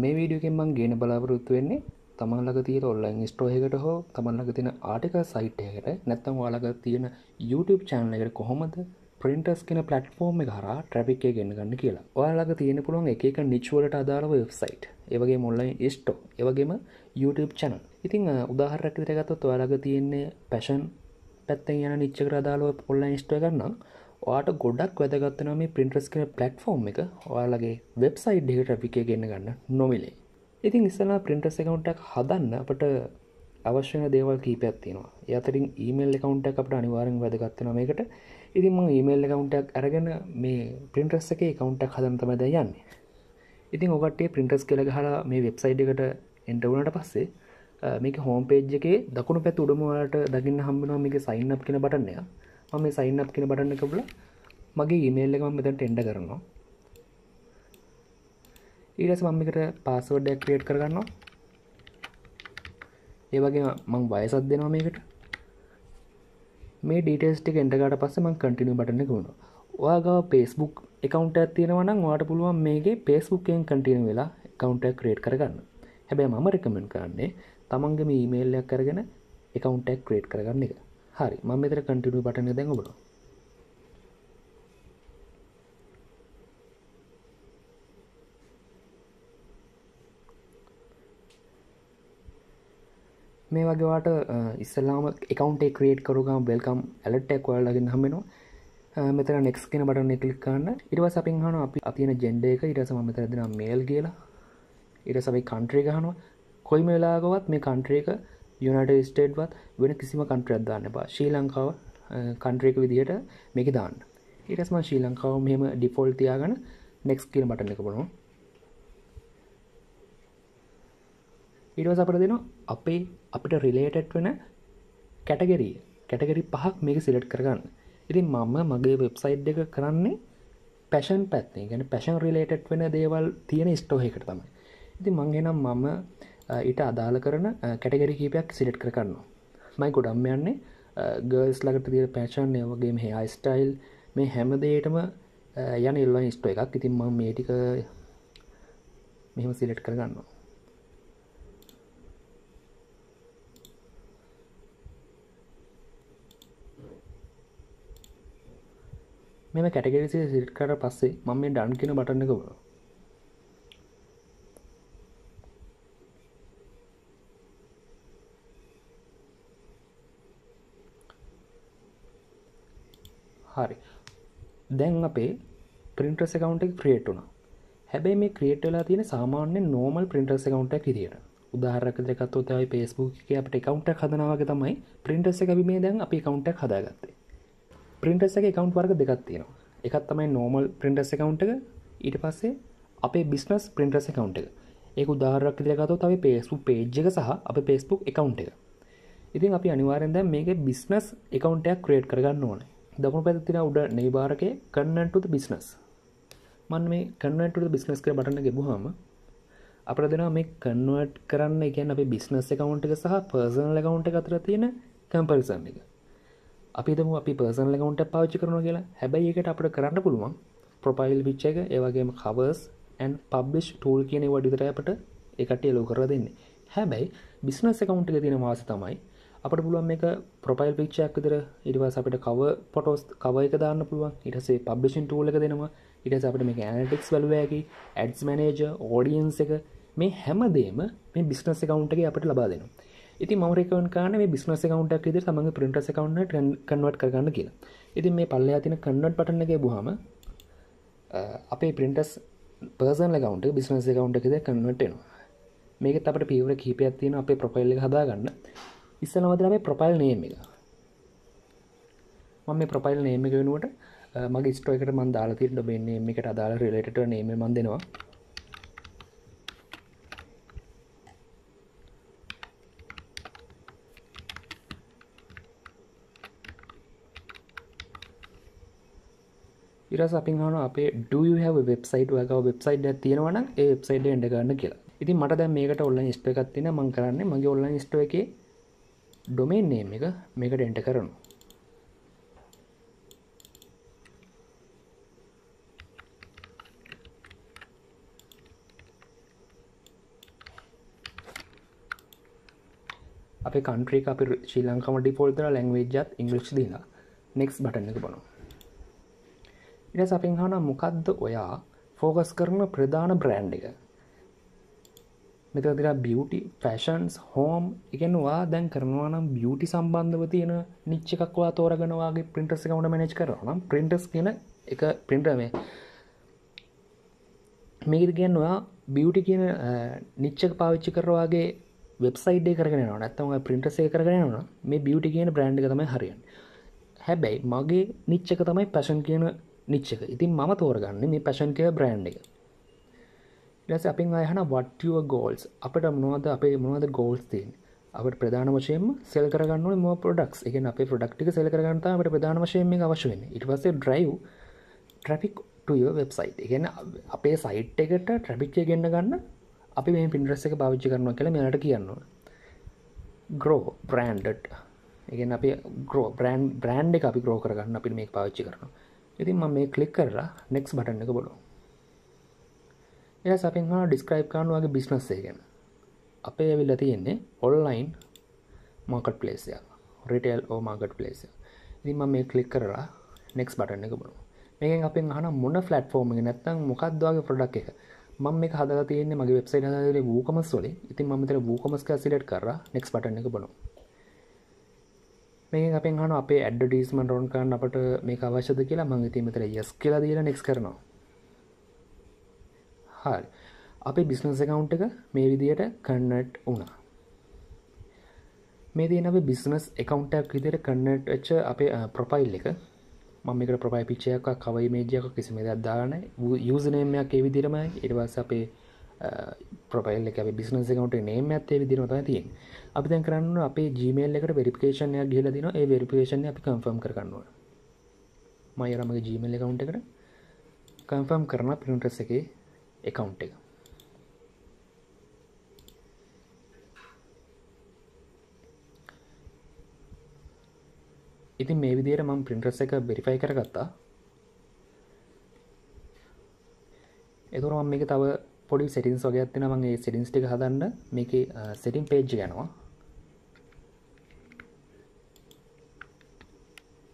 මේ වීඩියෝකෙන් මං ගේන බලාපොරොත්තු වෙන්නේ තමන්ලක තියෙන ඔල්ලයින් ස්ටෝහකට හෝ තමන්ලක තියෙන ආටික සයිට්යකට නැත්තම් වාලක තියෙන YouTube චානල එකට කොහොමද ප්‍රින්ටස් කෙන පලට්ෆෝර්ම් එක හර ට්‍රපික් ගෙන්න්න ගන්න කියලා. ඔයාලක තියෙන පුළුවන් එක නිච්වලට අදාළ වෙබ්සයිට් ඒවගේ මොල්ලයින් ස්ටෝ ඒවගේම YouTube චැනල් ඉතිං උදාහරක් විතරගත්ත ඔයාලක තියෙන්නේ පැෂන් පැත්තෙන් යන නිච්චක අදාලව ඔල්ලයින් ස්ටෝ ගන්නම් වාට ගොඩක් වැදගත්තන මේ පින්ට්‍රස් කන පලට්ෆෝර්ම් එක. ඔයාලගේ වෙබ්සයිඩ් එක ට්‍රපිකේ ගන්න ගන්න නොමිලේ. ඉතින් ඉස්සලා පින්ටස් එකකවුන්ටක් හදන්න අපට අවශ්‍යන දේවල් කීපයක් තියෙනවා. යතරින් ඊමල් එකකවුන්ට අපට අනිවාරෙන් වැදගත්තන මේකට. ඉතින් ම ඊමල් එකකවුන්ටක් අරගෙන මේ පින්ට්‍රස් එක කවුන්ටක් හදන්තමද යන්නේ. ඉතින් ඔකටේ පින්ටස් කෙල හලා මේ වෙබ්සයිඩ් එකට එන්ටවුනට පස්සේ මේක හෝම් පේජ් එකේ දකුණු පැත් උඩමවාට දකින්න හම්බෙනවා මේක සයින්නක් කියෙන බටන්නය මම සයින්ක් කියෙන බටන්න කබල මගේ ඉමේල් එකම මෙතට එන්ඩ කරනවා. ඊරස් මම්මිකට පාසවඩ්ඩක් ක්‍රේට් කරගන්නවා. ඒවගේ මං වයසත් දෙනවා මේකට. මේ ඩීටස්ටික එන්ටකට පස්ස මං කටිනු බටන්න ගුණ වාගා පේස්බුක් එකකවන්ට තියෙනවනම් වාට පුළුවන් මේගේ පේස්බුක්කෙන් කටින වෙලා කවන්ට ක්‍රේට් කරගන්න. හැබැ මම රෙකමෙන්ට් කරන්නේ තමන්ගේම ඊමේල්ලයක් කරගෙන එකකවන්ටක් ක්‍රේට් කරගන්න එක. හරි මම මෙතර කටිනු පටන දැන් ඔබට. මේ වගේවාට ඉස්සල්ලාම එකකවන්ටේ ක්‍රේට් කරුගම් වෙල්කම් ඇලටක් ඔයාලගින් හම්බෙනවා. මෙතර නෙක්ස් කෙන බටන කලික්කන්න ඉරව සපින් හන අපි අපින ජෙන්ඩ එක ඉරස මෙතරදෙන මේල් කියලා. ඉර සබයි කන්ට්‍රේ ගහනවා කොයිම වෙලාගවත් මේ කන්ට්‍රේක යුනට ස්ටේට්වත් වෙන කිසිම කන්ට්‍රයක් දාන්න බා ශ්‍රී ලංකාව කන්ට්‍රේක විදිහට මේක දාන්න. ඉරස්ම ශ්‍රී ලංකාව මෙම ඩිෆෝල් තියාගන නෙක්ස් කියල බටන එක බනවා ඉටවස අපට දෙන අපේ අපිට රිලේටඩ් වෙන කැටගරිය කැටගරි පහක් මේක සිලට් කරගන්න. ඉතින් මම මගේ වෙබ්සයිඩ් එක කරන්නේ පැෂන් පැත්ේ ගැන පැෂන් රිලේටඩ් වෙන දේවල් තියෙන ස්ටෝහකට තමයි. ඉති මංගෙනම් මම ඊට අදාළ කරන කැටගරි කීපයක් සිලට් කරන්නවා මයි ගොඩම් යන්නේ ගර්ස් ලකට තිය පැචන් ඒවගේ මේ අයිස්ටයිල් මේ හැමදේටම යන එල්ල ස්ටෝ එකක්. ඉතින් ම මේටික මෙහම සිලට් කරගන්නවා මෙම කැටගරිසි සිට් කර පස්සේ මම මේ ඩන් කියෙන බටන්න එක වුණා හරි. දැන් අපේ පින්ට්‍රස් එකකවන්ට ක්‍රේට් වුණ. හැබැයි මේ ක්‍රේට් වෙලා තියෙන සාමාන්‍ය නෝමල් පින්ටර්ස් එකකවන්ට විදිට උදාහරක දෙකත්වතයි පේස්බුක් අපට එකකවන්ට හදනවාගේ තමයි පින්ටස් එක මේ දැන් අපි කවන්ටක් හදාගත්තේ. පින්ටස් එක කවන්් වර්ග දෙකක් තියෙනවා. එකත් තමයි නෝමල් පින්ටස් එකකවන්ට එක ඊට පස්සේ අපේ බිස්නස් පින්ටස් එකකවන්ට එක. ඒ උදාහරක් දෙකතු තව පේස්බු පේජ් එක සහ අප පේස්බුක් එකකවන්ට එක. ඉතින් අපි අනිවාරෙන්ද මේක බිස්නස් එකකවන්ටයක් ක්‍රේට් කරගන්න ඕනේ. දකුණු පැතින උඩ නේබාරක කන්නටුද බිස්නස් මන් මේ කන්නට බිස්නස් කර බටන්න ගෙබුහම අප දෙන මේ කන්වට කරන්න එකන් අප බිස්නස් එකකවන්ට එක සහ පර්සන් ලකවන්ට අතර තියෙන කම්පරිසන් එක. අපි දම අපි පර්සන් ලකවන්ට පාච්චි කරන කියලා. හැබැයි එකට අපට කරන්න පුළුවන් ප්‍රොපයිල් විච්ච එක ඒවගේම කවර්ස් ඇන් පබ්ලිෂ් ටූල් කියන වඩිතර අපට එකට ලෝ කර දෙන්නේ. හැබැයි බිස්නස් එකකවන්ට එක තියෙන වාස තමයි අපට පුළුවන් මේක ප්‍රොපයිල් පික්ෂයක් විතර. ඉරිවාස අපට කව පොටෝස් කව එක දාන්න පුළුවන්. ඉටසේ පබ්ලිෂන් ටූල එක දෙනවා. ඉට අපට මේ ඇනටික්ස් වලුවෑගේ ඇඩ්ස් මනේජ ඕඩියන්ස එක. මේ හැමදේම මේ බිස්නස් එකකවන්ටගේ අපට ලබා දෙනවා. ඉති මවරකවන් කාන මේ බිස්නස කවන්ටක් ඉදිරි සමඟ පින්ටස කවන්ට කන්වට කරගන්න කියලා. ඉතින් මේ පල්ල තින කන්නට පටන්නගේ බුහම අපේ පින්ටස් පර්සන් ලකවන්ට බිස්නස කවන්ට එකද කන්නටනවා මේක අපට පිවර කීපයක් තියෙන අපේ ප්‍රොපයිල්ල හදාගන්න. ඉස්සනවද මේ ප්‍රොපයිල් නේම එක. මම මේ ප්‍රොපයිල් නේම එක වෙනුවට මගේ ස්ටෝයකට මන් දාලා තිරට බෙන්නේ එකට අදාල රෙලට නේම මන් දෙනවා. ඉරස් අපින් හන අපේ ඩ වෙබ්සයිට වක වෙබ්සයිඩ් තියෙනවන ඒ වෙබ්සයිඩ් එඩ ගන්න කියලා. ඉතින් මට දැ මේකට ඔල්ලන් ස්ට එකත්තින මං කරන්න මගේ ඔල්ලන් ස්ටෝ එක ඩොමේන් නේම් එක මේකට එන්ට කරනු අප කන්ට්‍රේ අප ශ්‍රී ලංකම ඩිෆෝල්තන ලැංවේජත් ඉංගලිස් දින නෙක්ස් බටන එක බොනු ඉට සපින් හාන මොකක්ද ඔයා ෆෝගස් කරන ප්‍රධාන බ්‍රෑන්් එක? මෙතදිර බියටි ෆැෂන්ස් හෝම් එකනවා දැන් කරනවා නම් බියටි සම්බන්ධව තියෙන නිච්චකක්වා තෝරගෙනවාගේ පින්ටස් එකකට මනච් කරනම් පින්ටස් කියන එක පින්ටමේ මේක කියන්නවා බියටි කියන නිච්චක පාවිච්චි කරවාගේ වෙබ්සයිඩ් කරන නත්තම පින්ටසේ කරගෙනන මේ බියටි කියන බ්‍රන්ඩ් තමයි හරියන් හැබැයි මගේ නිච්චක තමයි පැෂන් කියන නිච්චක ඉතින් මම තෝරගන්න මේ පැෂන් කිය බ්‍රන්් එක. ඊට අපින් අයහන වට්ුව ගෝල්ස් අපට මොනවද අපේ මොනවද ගෝල්ස් තින් අපට ප්‍රධාන වශයෙන් සෙල් කරගන්න ම පොඩක්ස් එක අපේ ප්‍රඩක්ටික සෙල් කරගන්නත අපට ප්‍රධාන වශයෙන් අවශ්‍යවෙන ඉට පසේ ඩ්‍රයිව් ට්‍රෆික් වෙබ්සයිට් ඉගෙන අපේ සයිට් එකට ට්‍රබික්ය ගන්න ගන්න අපි මේ පින්ට්‍රස් එක පාවිච්චි කරනවා කියලා මෙලට කියන්නවා ග්‍රෝ බ්‍රන්ඩ් ඉගෙන අප ග්‍රෝ බ්‍රන්් බ්‍රන්් එක අපි ග්‍රෝ කරගන්න අපි මේ පාවිච්චි කරනවා. ඉතින් ම මේ කලික් කරලා නෙක්ස් බටන්න එක බොලෝ එය සපෙන් හා ඩිස්ක්‍රයිප් කානු වගේ බිස්නස්සේ ගැන. අපේ ඇවිල්ල තියෙන්නේ ඔල්ලයින් මාකට් පලේසිය රිටේල් ඕ මාගට් පලේසිය ඉතිම මේ කලික් කරලා නෙක්ස් බටන්න එක බනු මේක අපෙන් හන මොන ෆලට් ෆෝර්ම නැත්තම් මොකක්දවාගේ ප්‍රඩක් එක. මම මේ හද තියන්නේ මගේ වෙබ්සයිට හදේ වූකමස් වලේ ඉතින් මතර වූකමස්ක සිලට් කර නෙක්ස් පටන්න එක බනු මේ අපෙන් හන අපේ ඇඩ්ඩිස්මන් රොන් කරන්න අපට මේ අවශ්‍යද කියලා. මං තිමතර යස් කියලා දීලා නෙක්ස් කරනවා. හරි. අපේ බිස්නස කවුන්් එක මේ විදියට කන්නට් වුණා. මේ දනව බිස්නස් එකකවන්ටක් විදිර කන්නට් ච්ච අපේ ප්‍රොපයිල් එක. මමික ප්‍රපයි පිච්චයක කවයි මේජයක කිසිම දෙයක් දාන යුසනයමයක් ඒ විදිරමයි ඉටවස් අපේ ප්‍රපයිල් එක බිස්නස කවට නේම ඇත්තේ විදිරමත තියෙන් අපි දැන් කරන්න අපේ ජීමේල් එකට වෙරිපිකේෂනය ගිල දින ඒ වෙරිපිකේෂන අපි කම්ෆම් කරන්නවා මයරමගේ ජීමල් එකකවුන්් එකට කම්ෆම් කරන පින්ටස් එකේ. එකකවුන්් එක. ඉතින් මේ විදියට මම පින්ට්‍රස් එක බෙරිෆයි කරගත්තා. එතුර මම මේක තව පොඩි සෙටින්ස් වගේ ඇත්තින මගේ සෙටින්ස් ටික හදන්න මේක සෙටින් පේජ් යනවා.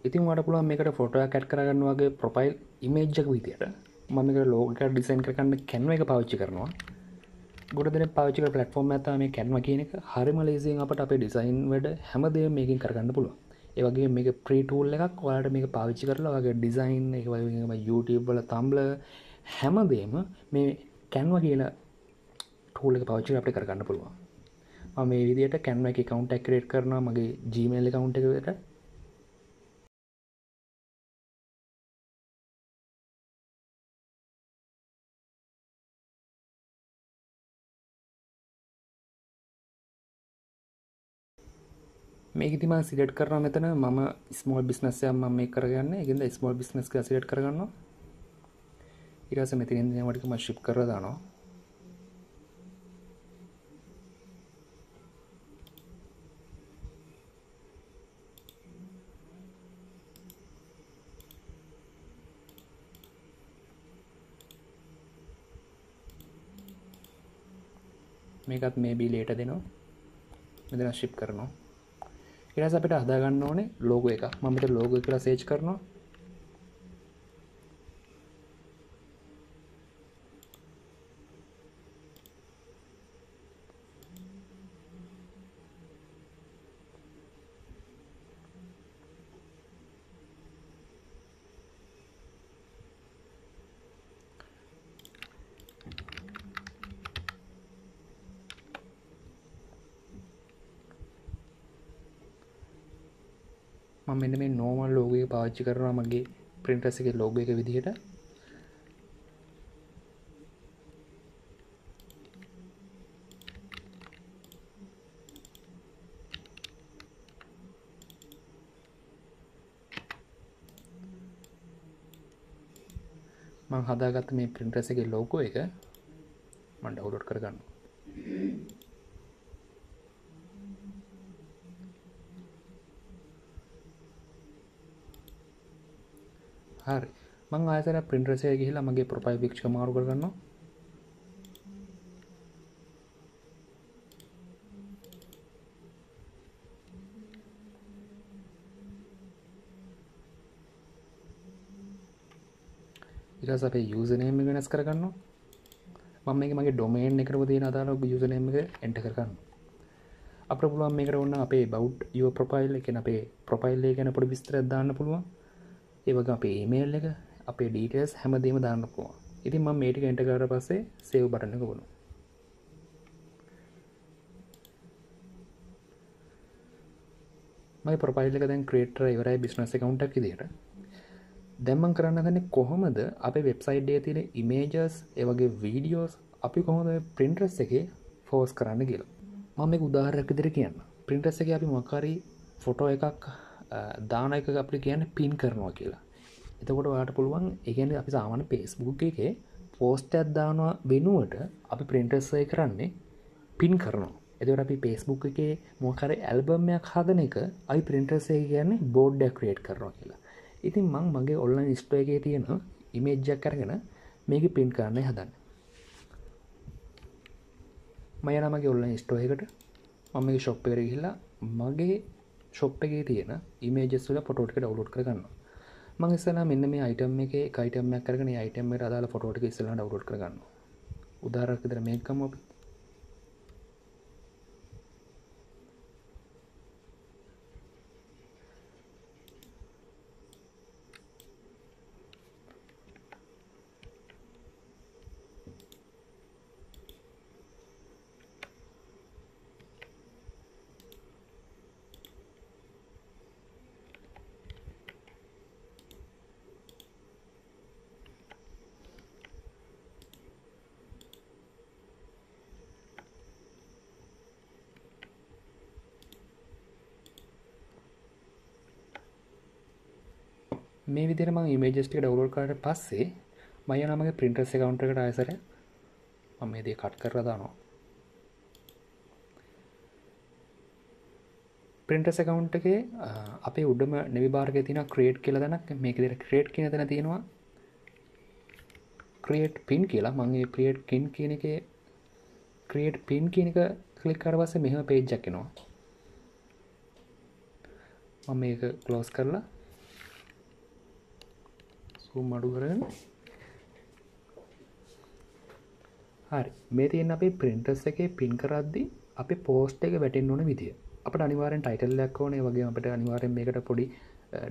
ඉතින් වට පුළුවන් මේකට ෆොටෝ කැට් කරගන්න වගේ ප්‍රොපයිල් ඉමේජ්ජක විදියට. මමක ලෝක ඩිසයින් කරන්න කැන්ව එක පාවිච්චි කරනවා. ගොඩදන පාචික පලටෆෝර්ම් ඇත මේ කැන්ව කියන එක. හරිම ලේසින් අපට අපේ ඩිසයින් වැඩ හැමදේ මේකින් කරගන්න පුළුව ඒවගේ මේක ප්‍රීටූල් එකක්. ඔයාට මේක පාවිච්චි කරලා වගේ ඩිසයින් එක YouTubeබල තම්බල හැමදේම මේ කැන්ව කියලා ටූල එක පවච්චි අපට කරගන්න පුළුවන්. මේ විදිට කැන්ව එක කවන්ට ඇක්‍රේට් කරන මගේ ජීමේල් කවුන්ට එකට. මේක තිම සිලට් කරන මෙතන. මම ස්මෝල් බිස්නස්ය ම මේ කරගන්න. එකද ස්මෝල් බිස්නස් සිලට් කරගන්න ඉරස මෙතින් වටික ම ශිප් කර දානවා. මේකත් මේ බී ලේට දෙනවා. මෙදන ශිප් කරනවා. එරස අපිට හදාගන්න ඕනේ ලෝග එක මමට ලෝග කියලා සේච් කරනවා. මෙන්න මේ නෝමල් ලෝගය පාච්චි කරනවා මගේ ප්‍රින්ටස් එක ලෝග එක විදිහට. මං හදාගත්ත මේ ප්‍රින්ටස් එක ලෝකෝ එක මන් ඩවුලෝඩ් කරගන්න හරි. මං ආයතන පින්ට්‍රසය ගිහිලා මගේ ප්‍රොපයිල් වික්ෂ මාරු කරගන්නවා ඉරස අපේ යුසනේම වෙනස් කරගන්න මම මේ මගේ ඩොමේන් එකට දේ අදාලක් යුසනේම එන්ට කරගන්න අප පුළුවන් මේකට ඔන්න අපේ බෞ් යෝ ප්‍රොපයිල් එක අපේ ප්‍රොපයිල්ලේ ගැන පොඩි විස්තර දාන්න පුළුවන්. ඒවග අපේ ඒමේල් එක අපේ ඩීටස් හැමදීම දාන්නකුව ඉතින් ම මේටික එන්ට කර පස්සේ සේව් බටනක වුණු මයි ප්‍රොපයිල්ල දැන් ක්‍රේටර ඉවරයි බිස්නස කවුන්ටක් දිට දැම්මන් කරන්න ගන්න කොහොමද අප වෙබ්සයිඩ්ඩේ තියෙන ඉමේජස් ඒවගේ වීඩියෝස් අපි කොහොද පින්ට්‍රස් එක ෆෝස් කරන්න කියලා. මම උදාහරක දිර කියන්න පින්ටස් එක අපි මොකාරි ෆොටෝ එකක් දාන එක අපි කියන්න පින් කරනවා කියලා. එතකොට වාට පුළුවන් ඒගැන අපි සාමාන පේස්බුක් එක පෝස්ට ඇත්දානවා වෙනුවට අපි ප්‍රින්ටර්සය කරන්නේ පින් කරනවා. එදට අපි පේස්බුක් එක මොකර ඇල්බම්මයක් හදන එක අයි ප්‍රින්ටර්සේ කියන්නේ බෝඩ්ඩ ක්‍රේට් කරනවා කියලා. ඉතින් මං මගේ ඔල්ලන් ස්ටෝ එකේ තියෙන ඉමේජ්ජක් කරගෙන මේක පින් කරන්න හදන්න. මයනමගේ ඔල්ලන් ස්ටෝ එකට. මම ශොප් කර ගිහිල්ලා මගේ ශොප් එකේ තියෙන ඉමේජස්ල පොටෝට්ක ඩවලෝඩ් කරගන්න මං ඉස්සලා මෙන්න මේ අයිටම් එක කයිටමයක් කරන අයිටම අදාල ෆොටෝට් ඉස්සල ඩවලෝඩ් කරගන්න උදාරක්කදර මේකම අපි මේ විදිරම ඉමේජස්ටික ඩවලෝඩ් කරට පස්සේ මය නමගේ පින්ටර්ස කවුන්ටකට අයසර මම මේදේ කට් කරදානවා පින්ටස කවුන්ටගේ අපේ උඩම නිවිභාර්ග තින ක්‍රේට් කියල දනක් මේක දෙර ක්‍රේට් කියන තැන තියෙනවා. ක්‍රේට් පින් කියලා. මගේ ප්‍රියට් කින් කියන එක ක්‍රේට් පින් කියන එක කලික් කරවස මෙහම පේජ්ජක්කෙනවා මම මේක කලෝස් කරලා සූම් අඩු කරගෙන. හරි. මේ තියන් අපේ ප්‍රින්ටස් එක පින් කරද්දි අපි පෝස්ට් එක වැටෙන් ඕන විදිිය. අපට අනිවාරෙන් ටයිටල්ලක් ඕනේ වගේ අපට අනිවාරෙන් මේකට පොඩි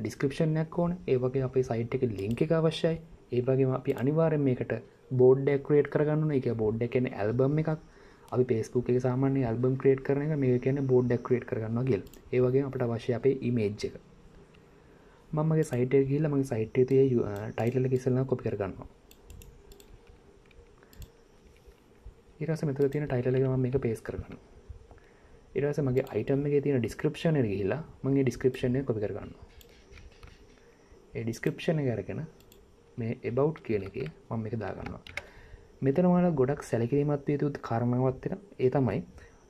ඩිස්ක්‍රපෂන්යක් ඕන. ඒවගේ අපේ සයිට් එක ලිංක එක අවශ්‍යයි. ඒවගේ අපි අනිවාරෙන් මේකට බෝඩ් ක්‍රේට් කරගන්න එක බෝඩ් එකන ඇල්බම් එකක්. අපි පේස්පුක එක සාමාන්‍ය ඇල්බම් ක්‍රේට් කරන එක මේ කියන බෝඩ් ක්‍රේට් කරගන්න ගල් ඒවගේ අපට අවශ්‍ය අපේ ඉමේජ් එක. මමගේ සයිට ගිල්ල මගේ සයිට් තිය ටයිටල කිසල්ලා කොපි කරගන්නවා. ඉරස මෙතක තියෙන ටයිටලක මේක පේස් කරගන්න ඉරස මගේ අයිටම එක තියෙන ඩිස්ක්‍රපෂන ගිල්ලා මගේ ඩිස්ක්‍රපෂණය කොපි කරගන්න ඒ ඩිස්ක්‍රපෂණ කරගෙන මේ එබව් කියන එක මම එක දාගන්නවා. මෙතනවාල ගොඩක් සැලකිරීමත් යුතුත් කාරණවත්වෙන ඒ තමයි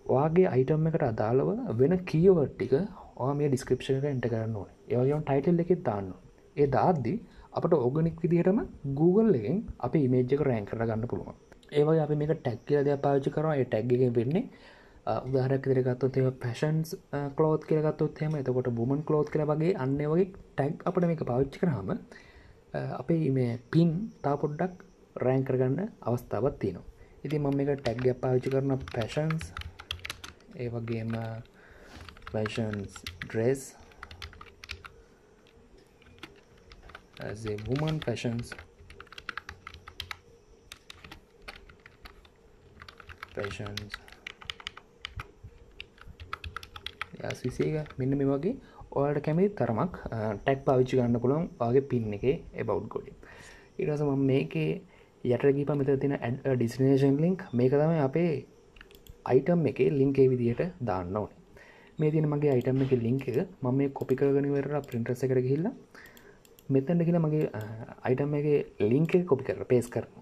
වාගේ අයිටම් එකට අදාළව වෙන කියවට්ටික ඕ මේ ඩිස්ක්‍රපෂනක එන්ට කරන්න ඕන. ඒවගේම ටයිටල් එකෙත් දාන්න ඒ දාද්දි අපට ඕගනික් විදිහටම Google එකෙන් අප ඉමේජ්ක රෑන් කර ගන්න පුළුවන්. ඒවගේ අපි මේක ටැක් කියල දෙයක් පාවිච්චි කරවා ඒ ටැග් එක වෙන්නේ උදාහරක් කරගත්තොත් ඒ පැෂන්ස් කලෝත් කරගත්තොත් හෙම එතකොට බුමන් කලෝත් කර වගේ අන්න වගේ ටැග් අපට මේක පාවිච්චි කරහම අපේ මේ පින් තා පොඩ්ඩක් රෑන් කරගන්න අවස්ථාවත් තියෙනවා. ඉති මම එක ටැග්ග පාවිච්චි කරන පැෂන්ස් ඒ වගේම fashions dress as a woman fashions. Fashions. විසේක මෙන්න මේ වගේ ඔයාට කැමති තරමක් ටැක් පාවිච්චි ගන්න පුළොන් වගේ පින්න එක එබව් ගොඩි. ඉරස ම මේකේ යටගි පමත තින ඩිස්නේෂන් ලින්ක් මේක තම අපේ අයිටම් එක ලින්කේ විදිහට දාන්න ඕනේ. මේ තින මගේ අයිටම එක ලිංක එක. මම මේ කොපි කරගනිවර පින්ට්‍රස කර ගිල්ල මෙතැන්ට කියලා මගේ අයිටම් එක ලිංක කොපි කර පේස් කරන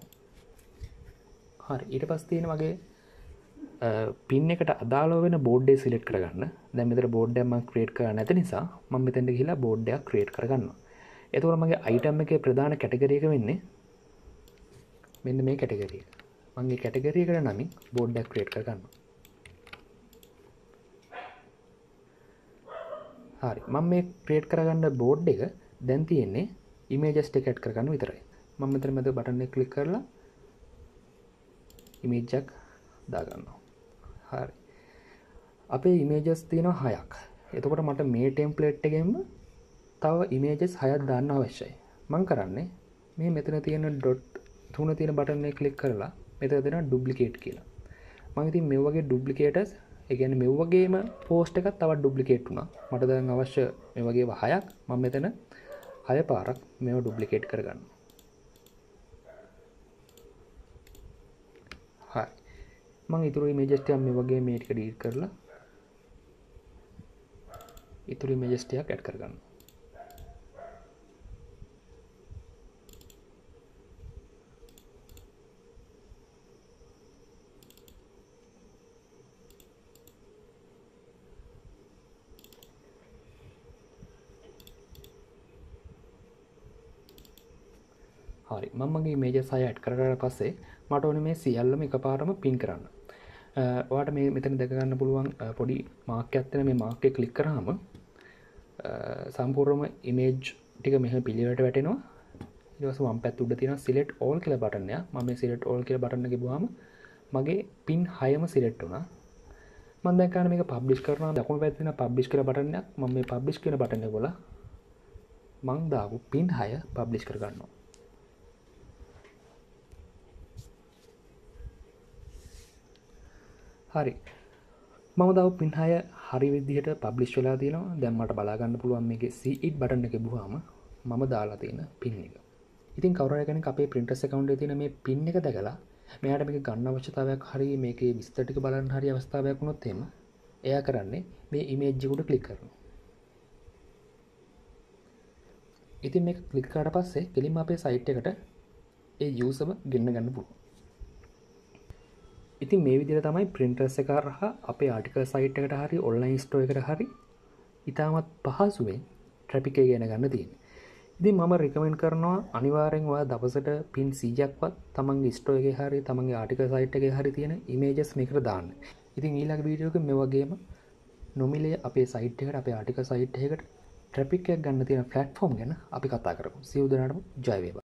හරි. ඊට පස් තියෙන වගේ පින් එකට අදාලෝ වෙන බෝඩ්ඩේ සිලෙට් කරගන්න. දැමතර බෝඩ්ඩම ක්‍රේට් කර නැති නිසා මම මෙතැට කියලා බෝඩ්ඩයක් ක්‍රේට් කරගන්න එතුවර මගේ අයිටම් එක ප්‍රධාන කැටගරියක වෙන්නේ මෙන්න මේ කැටගරිය මගේ කැටගරිය කර නමින් බෝඩ්ඩක් ක්‍රේට් කරගන්න හරි. මම මේ ක්‍රේට් කරගන්න බෝඩ් එක දැන් තියෙන්නේ ඉමේජස් ටිකට් කරගන්න විතරයි. මම මෙතන මැද බටන්නේ කලික් කරලා ඉමේජ්ජක් දාගන්න හරි. අපේ ඉමේජස් තියෙන හයක්. එතකොට මට මේ ටෙම්පලේට් එකෙන්ම තව ඉමේජස් හයත් දාන්න අවශ්‍යයි. මං කරන්නේ මේ මෙතන තියෙන ඩොට් තුන තියෙන බටන්නේ කලික් කරලා මෙත දෙෙන ඩුබ්ලිකේට් කියලා. මංඉතින් මේ වගේ ඩුබ්ලිකේටස් එකන මෙ වගේම පෝස්ට එකත් තවත් ඩුබ්ලිකේට් වුණා. මට දැන් අවශ්‍ය මේ වගේ හයක් මං මෙතන හය පාරක් මෙම ඩුබ්ලිකේට් කරගන්න හයි මං ඉතුරු මේජස්ටයක් මේ වගේ මේටික ඩීට් කරලා ඉතුරු මේජස්ටයක් ඇඩ් කරගන්න. හරි. මමගේ මේජ සය ඇට් කරට පස්සේ මට ඕන මේ සියල්ලම එක පාරම පින් කරන්න වාට මේ මෙතන දෙකගන්න පුළුවන් පොඩි මාක්‍ය ඇත්තන මේ මාක්‍ය කලික් කරහම සම්පූර්ම ඉමේජ් ටික මෙහ පිළිවට වැටෙනවා. දවස වම් පැත් උඩ තින සිලෙට් ඕල් කියල බටනය ම සිලෙට් ඕල් කියල බටන්න බවාම මගේ පින් හයම සිලෙට් වුණා. මන්දකන මේ පබ්ලිස් කරන දකුණ පැත්තින පබ්ලිස් කර බටනයක් ම මේ පබ්ලිස් කර බටන්න ගොල මං දාපු පින් හය පබ්ලිස් කරගන්නවා. හරි. මම දව පින්හය හරි විදිහට පබ්ලිෂ් වෙලා තියෙනවා. දැම්මට බලාගන්න පුළුවන් මේක සීඉට් බටන්න එක බහම මම දාලා තියෙන පින් එක. ඉතින් කවරගෙන අපේ පින්ටස් කවන්් තින මේ පින් එක දැකලා මෙයාට මේක ගන්න අවශ්‍යතාවයක් හරි මේක විස්තටික බලන්න හරි අවස්ථාවයක් වුණොත් එම එයා කරන්නේ මේ ඉමේජ්ජිකුට කලික් කරන ඉතින් මේ කලික්කාට පස්සේ කෙලින් අපේ සයිට් එකට ඒ යසම ගෙන්න්න ගන්න පුළුව ඉතින් මේ විදිර තමයි ප්‍රින්ටර්ස එකරහ අපේ ආටිකල් සයිට් එකට හරි ඔල්ලයින් ස්ටෝ එකට හරි ඉතාමත් පහසුවෙන් ට්‍රැපිකේ ගැන ගන්න තියෙන ඉදි මම රිකමෙන්ට කරනවා අනිවාරෙන්වා දවසට පින් සීජක්වත් තමන්ගේ ස්ටෝයගේ හරි තමන්ගේ ආටික සයිට් එක හරි තියෙන ඉමේජස් මේකර දාන්න. ඉතින් ඊලක් වීඩියෝක මේ වගේම නොමිලේ අපේ සයිට්කට අපේ ආටික සයිට් එකට ට්‍රපික් ගන්න තියෙන ෆලට්ෆෝම් ගැන අපි කතා කරපු සියවදනටම ජයවේවා